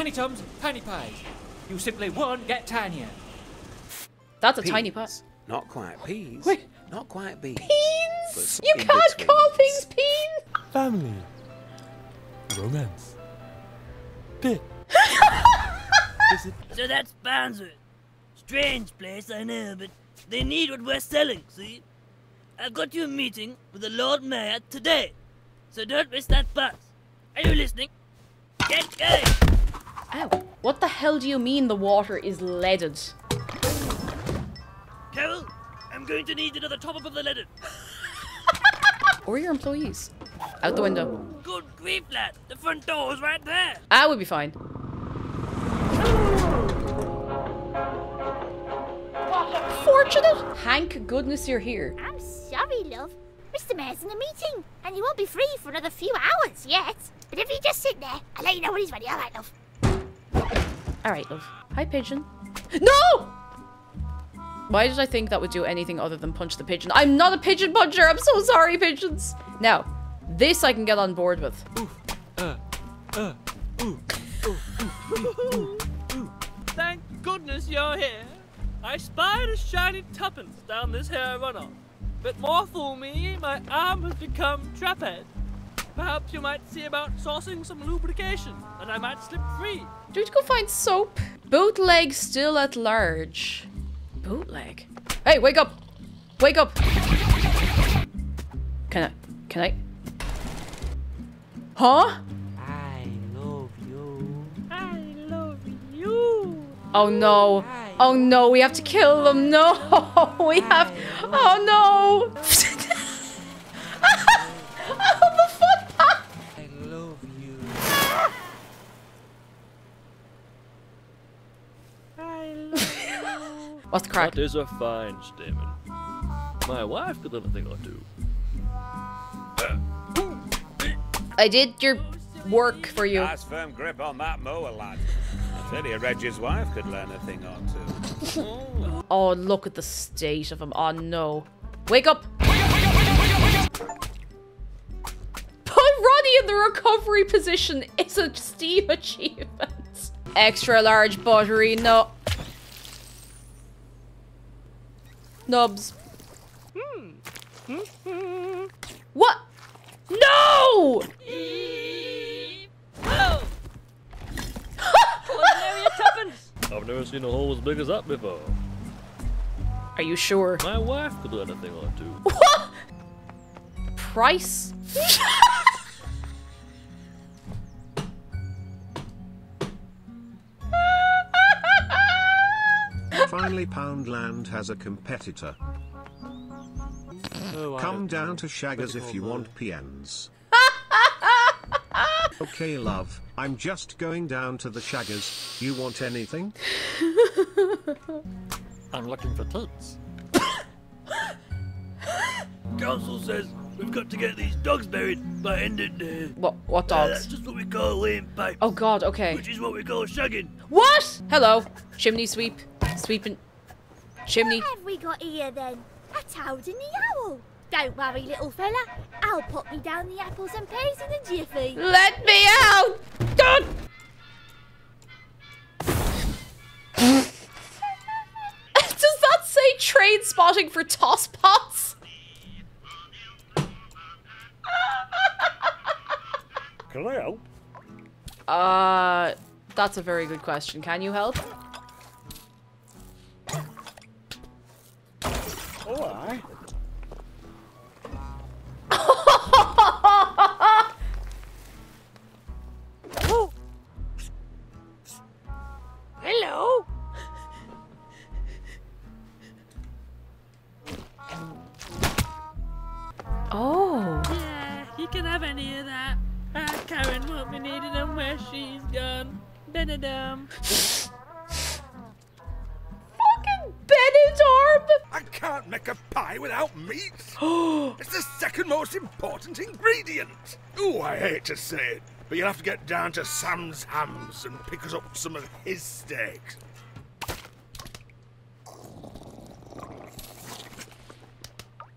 Tiny Tums, tiny pies. You simply won't get tinier. That's a tiny pot. Not quite peas. Wait. Not quite beans. Beans! but You can't between. call things beans! Family. Romance. Bit. So that's Barnsworth. Strange place, I know, but they need what we're selling, see? I've got you a meeting with the Lord Mayor today, so don't miss that bus. Are you listening? Get going! Ow. What the hell do you mean the water is leaded? Carol, I'm going to need another top up of the leaded. Or your employees? Out the window. Good grief, lad. The front door's right there. Ah, we'll be fine. Fortunate! Hank, goodness you're here. I'm sorry, love. Mr. Mayor's in a meeting, and he won't be free for another few hours yet. But if you just sit there, I'll let you know when he's ready. All right, love. Alright, love. Hi, pigeon. No! Why did I think that would do anything other than punch the pigeon? I'm not a pigeon puncher! I'm so sorry, pigeons! Now, this I can get on board with. Thank goodness you're here. I spied a shiny tuppence down this here runoff. But more fool me, my arm has become traphead. Perhaps you might see about sourcing some lubrication, and I might slip free. Do we go find soap? Bootleg still at large. Bootleg? Hey, wake up! Wake up! Can I? Can I? Huh? I love you. I love you. Oh no. Oh no, we have to kill them. No, we have. Oh no. What's the crack? That is a fine statement. My wife could learn a thing or two. I did your work for you. Nice firm grip on that mower, lad. I tell you, Reggie's wife could learn a thing or two. Oh, look at the state of him. Oh no. Wake up. Put Ronnie in the recovery position is a steam achievement. Extra large buttery, no. Nubs. What? No! Hello. Ordinary tuppence. I've never seen a hole as big as that before. Are you sure? My wife could learn a thing or two. What? Price? Finally, Poundland has a competitor. Come down to Shaggers if you want PNs. okay, love. I'm just going down to the Shaggers. You want anything? I'm looking for tits. Council says we've got to get these dogs buried by end of day. What? What Uh, that's dogs? just what we call laying pipes. Oh God. Okay. Which is what we call shagging. What? Hello. Chimney sweep. Sweeping. Chimney. What have we got here then? A toad and the owl. Don't worry, little fella. I'll pop me down the apples and pears in a jiffy. Let me out! Don't! Does that say trade spotting for toss pots? Can I help? Uh, that's a very good question. Can you help? Gone. Da-da-dum. Fucking Benidorm! I can't make a pie without meat. it's the second most important ingredient. Oh, I hate to say it, but you'll have to get down to Sam's Hams and pick us up some of his steaks.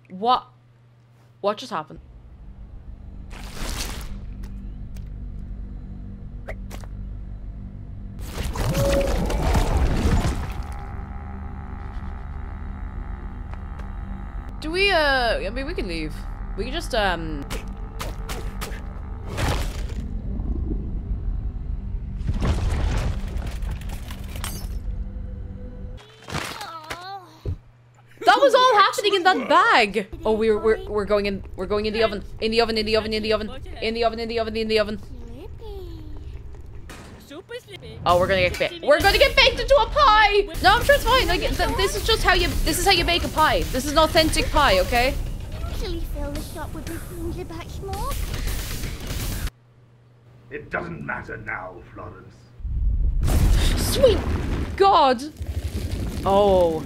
What? What just happened? We, uh, I mean, we can leave. We can just, um... That was all happening in that bag. Oh, we're we're we're going in. We're going in the oven. In the oven. In the oven. In the oven. In the oven. In the oven. In the oven. Super slippy. Oh, we're gonna get baked. We're gonna get baked into a pie. No, I'm sure it's fine. Like th this is just how you. This is how you bake a pie. This is an authentic pie. Okay. Usually fill the shop with this back smoke. It doesn't matter now, Florence. Sweet God. Oh.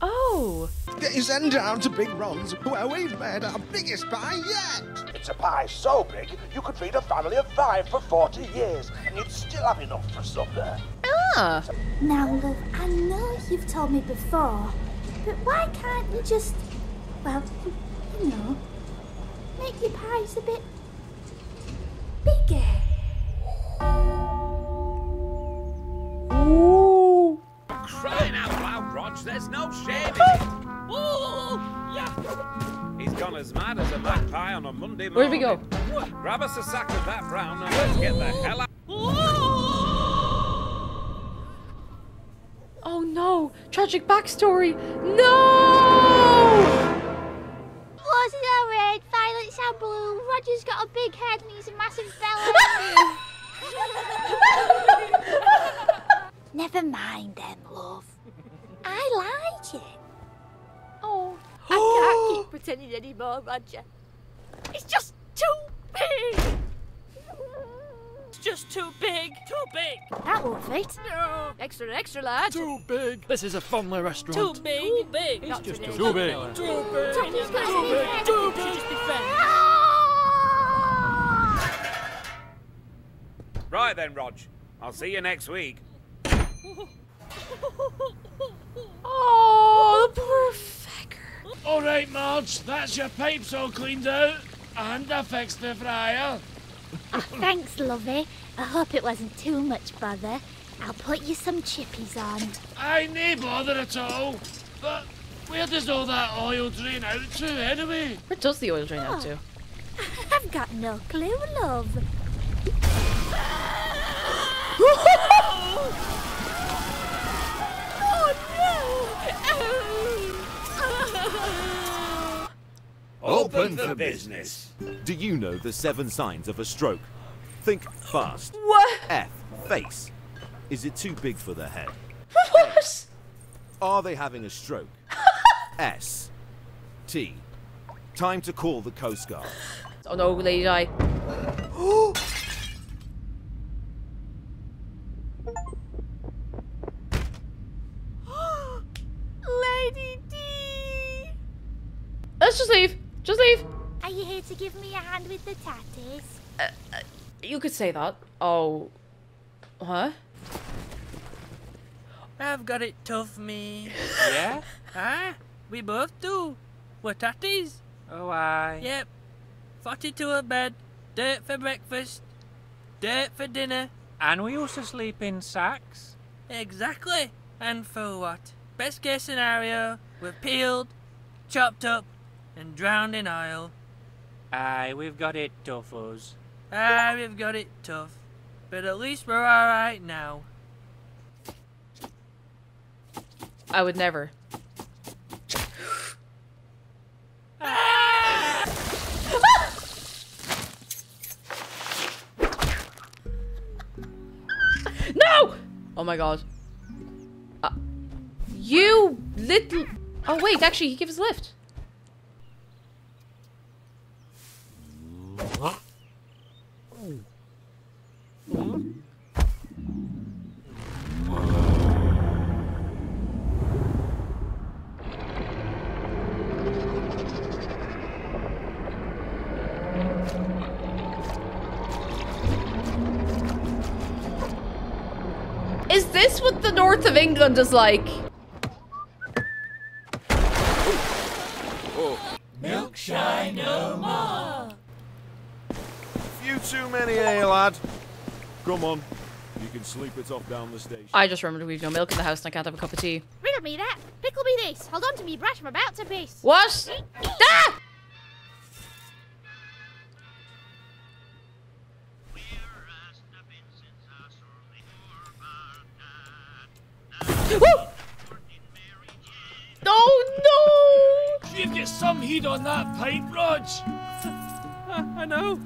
Oh. Get us then down to Big Ron's, where we've made our biggest pie yet. It's a pie so big you could feed a family of five for 40 years, and you'd still have enough for supper. Ah. Now, love, I know you've told me before, but why can't you just, well, you know, make your pies a bit bigger? Ooh. Crying out loud, Rog, there's no shame in it. Oh, yeah. He's gone as mad as a magpie on a Monday morning. Where'd we go? Grab us a sack of that brown and let's get the hell out. Oh no! Tragic backstory! No! Roses are red, violets are blue, Roger's got a big head and he's a massive belly. Never mind them, love. I like it. Oh. I can't keep pretending anymore, Roger. It's just too big. It's just too big. Too big. That won't fit. No. Extra, extra, lad. Too big. This is a family restaurant. Too big. Too big. It's just today. too big. Too big. Tommy's got Too his big. head. Too big. Just be fair. Ah! Right then, Rog. I'll see you next week. Oh, the poor fecker. All right, Marge, that's your pipes all cleaned out. And I fixed the fryer. Oh, thanks, lovey. I hope it wasn't too much bother. I'll put you some chippies on. I no bother at all. But where does all that oil drain out to anyway? Where does the oil drain out oh. to? I've got no clue, love. Oh Open for business. Do you know the seven signs of a stroke? Think fast. What? F. Face. Is it too big for the head? What? Are they having a stroke? S. T. Time to call the Coast Guard. Oh no, Lady Di. Lady D! Let's just leave. Just leave. Are you here to give me a hand with the tatties? Uh, uh, you could say that. Oh. Huh? I've got it tough, me. yeah? Huh? We both do. We're tatties. Oh, aye. Yep. 42 a bed, dirt for breakfast, dirt for dinner. And we also sleep in sacks. Exactly. And for what? Best case scenario, we're peeled, chopped up, and drowned in oil. Aye, we've got it tough, us. Ah, we've got it tough. But at least we're alright now. I would never. no! Oh my god. Uh, you little. Oh wait, actually, he gives a lift. Is this what the north of England is like? Come on. You can sleep it off down the station. I just remembered we've no milk in the house and I can't have a cup of tea. Riddle me that. Pickle me this. Hold on to me, brush. I'm about to piss. What? Ah! Woo! Oh no! You've got some heat on that pipe, Rog. I, I know.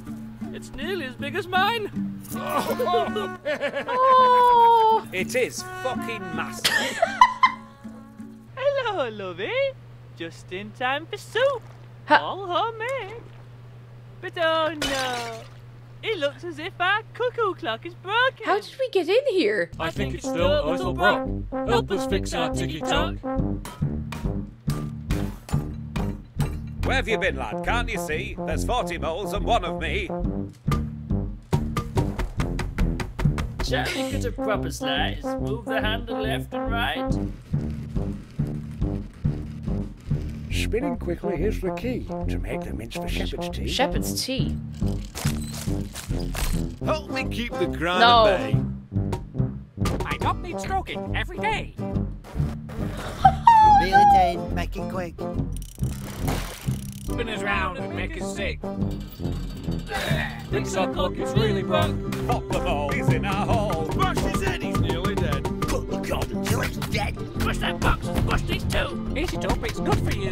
It's nearly as big as mine. Oh! It is fucking massive. Hello, lovey. Just in time for soup. Ha- All homemade. But oh no. It looks as if our cuckoo clock is broken. How did we get in here? I think it's still Little Brock. Help us fix our ticky tock. Where have you been, lad? Can't you see? There's 40 moles and one of me. Charlie cut a proper slice. Move the handle left and right. Spinning quickly is the key to make the mince for shepherd's tea. Shepherd's tea. Help me keep the ground No. at bay. My dog needs stroking every day. Really, Dane? Make it quick. Spin us round and make us sick. Thinks our clock is really broke. Pop the ball. He's in our hole. Smash his head, he's nearly dead. Put the card until he's dead. Push that box. Push these two. Eat it up, it's good for you.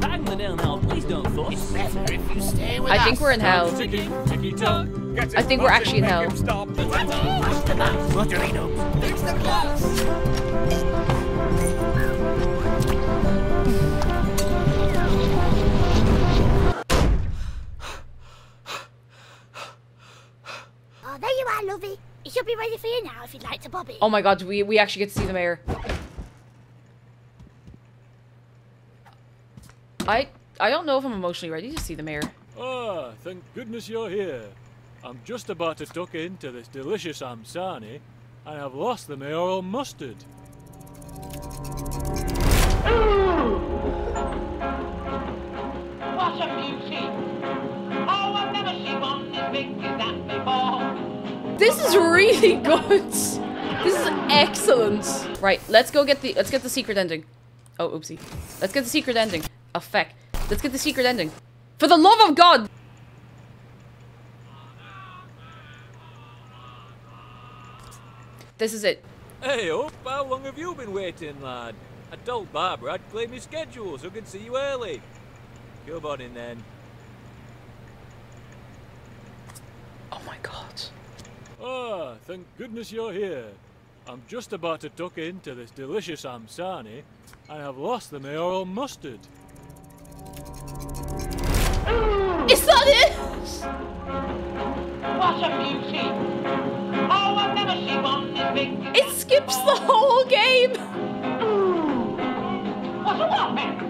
Bang the nail now. Please don't fuss. Better if you stay with I us. think we're in hell. Ticky, ticky tock. I think we're actually in make hell. him Stop. Fix the clocks. Ready for you now if you'd like to bob it. Oh my god, we, we actually get to see the mayor. I I don't know if I'm emotionally ready to see the mayor. Ah, thank goodness you're here. I'm just about to tuck into this delicious Amsani, and I've lost the mayoral mustard. This is really good. This is excellent. Right, let's go get the let's get the secret ending. Oh, oopsie. Let's get the secret ending. Oh, feck. Let's get the secret ending. For the love of God! This is it. Hey up, how long have you been waiting, lad? I told Barbara I'd claim my schedule so I could see you early. Come on in then. thank goodness you're here. I'm just about to tuck into this delicious Amsani I have lost the mayoral mustard. Is that it? What a beauty! Oh, I've never seen one this big. It skips the whole game! What a what,